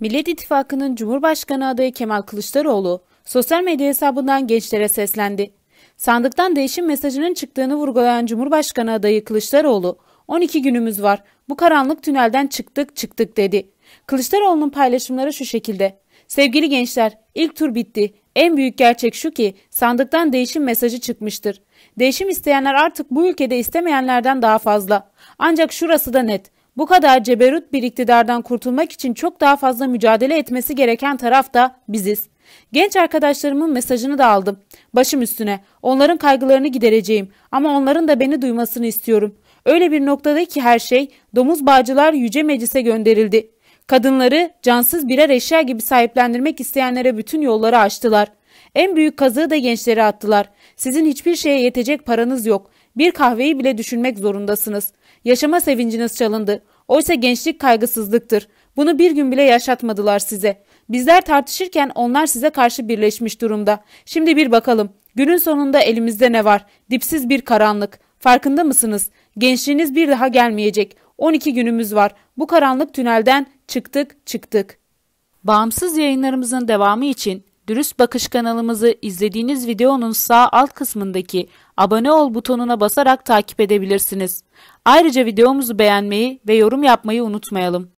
Millet İttifakı'nın Cumhurbaşkanı adayı Kemal Kılıçdaroğlu sosyal medya hesabından gençlere seslendi. Sandıktan değişim mesajının çıktığını vurgulayan Cumhurbaşkanı adayı Kılıçdaroğlu, 12 günümüz var, bu karanlık tünelden çıktık çıktık dedi. Kılıçdaroğlu'nun paylaşımları şu şekilde. Sevgili gençler, ilk tur bitti. En büyük gerçek şu ki sandıktan değişim mesajı çıkmıştır. Değişim isteyenler artık bu ülkede istemeyenlerden daha fazla. Ancak şurası da net. Bu kadar ceberut bir iktidardan kurtulmak için çok daha fazla mücadele etmesi gereken taraf da biziz. Genç arkadaşlarımın mesajını da aldım. Başım üstüne. Onların kaygılarını gidereceğim ama onların da beni duymasını istiyorum. Öyle bir noktada ki her şey domuz bağcılar yüce meclise gönderildi. Kadınları cansız birer eşya gibi sahiplendirmek isteyenlere bütün yolları açtılar. En büyük kazığı da gençlere attılar. Sizin hiçbir şeye yetecek paranız yok. Bir kahveyi bile düşünmek zorundasınız. Yaşama sevinciniz çalındı. Oysa gençlik kaygısızlıktır. Bunu bir gün bile yaşatmadılar size. Bizler tartışırken onlar size karşı birleşmiş durumda. Şimdi bir bakalım. Günün sonunda elimizde ne var? Dipsiz bir karanlık. Farkında mısınız? Gençliğiniz bir daha gelmeyecek. 12 günümüz var. Bu karanlık tünelden çıktık çıktık. Bağımsız yayınlarımızın devamı için Dürüst Bakış kanalımızı izlediğiniz videonun sağ alt kısmındaki abone ol butonuna basarak takip edebilirsiniz. Ayrıca videomuzu beğenmeyi ve yorum yapmayı unutmayalım.